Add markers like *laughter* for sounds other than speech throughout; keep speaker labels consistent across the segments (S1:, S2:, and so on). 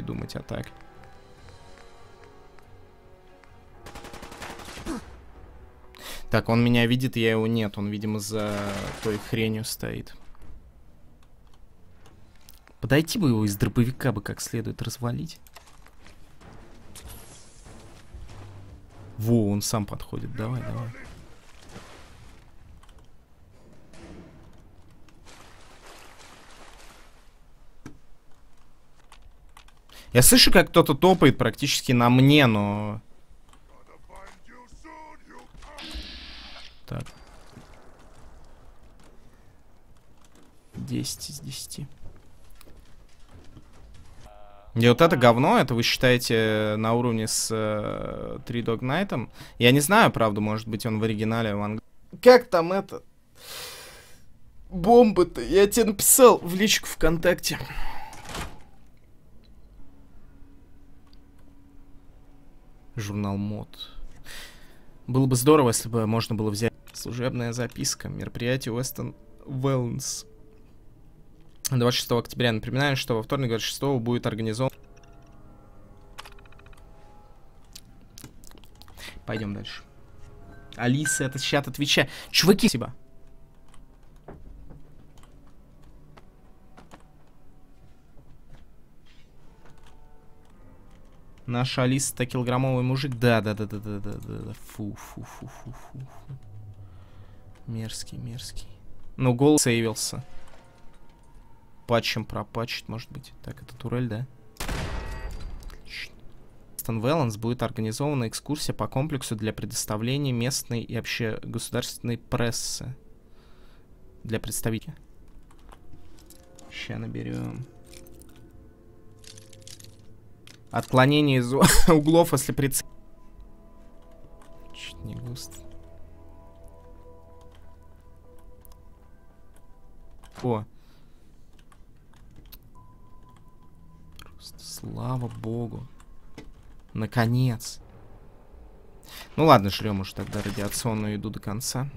S1: придумать атак. Так, он меня видит, я его нет. Он, видимо, за той хренью стоит. Подойти бы его из дробовика бы как следует развалить. Во, он сам подходит. Давай, давай. Я слышу, как кто-то топает практически на мне, но... Так. 10 из 10. И вот это говно, это вы считаете на уровне с э, Three Dog Night? Я не знаю, правда, может быть он в оригинале в анг... Как там это? Бомбы-то, я тебе написал в личку ВКонтакте. Журнал мод. Было бы здорово, если бы можно было взять служебная записка. Мероприятие Western Wellness. 26 октября. Напоминаю, что во вторник 26 будет организован... Пойдем дальше. Алиса, это чат отвечает. Чуваки, спасибо. Наша Алиса, 100 килограммовый мужик. Да, да, да, да, да, да, да. Фу, фу, фу, фу, фу, фу. Мерзкий, мерзкий. Ну, гол сейвился. Патчем пропатчить, может быть. Так, это турель, да? Стон Велланс будет организована экскурсия по комплексу для предоставления местной и вообще государственной прессы. Для представителей. Сейчас наберем. Отклонение из *laughs* углов, если прицел... Чуть не густо. О. Просто слава богу. Наконец. Ну ладно, жрем уж тогда радиационную еду до конца.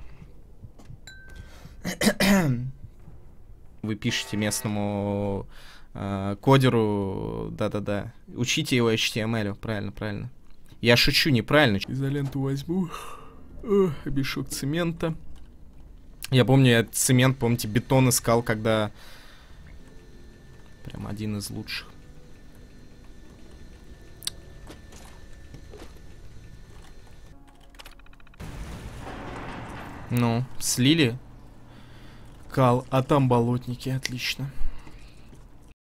S1: Вы пишете местному кодеру, да-да-да, учите его HTML, правильно, правильно. Я шучу, неправильно. Изоленту возьму, О, мешок цемента. Я помню, я цемент, помните, бетон искал, когда... Прям один из лучших. Ну, слили кал, а там болотники, отлично.